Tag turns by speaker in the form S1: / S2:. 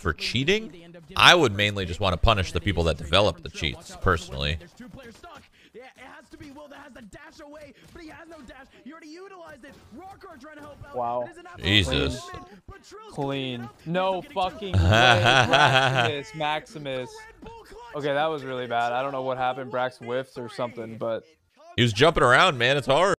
S1: for cheating, I would mainly just want to punish the people that develop the cheats, personally.
S2: Wow.
S1: Jesus.
S2: Clean. No fucking Maximus, Maximus. Okay, that was really bad. I don't know what happened. Brax whiffs or something, but
S1: He was jumping around, man. It's hard.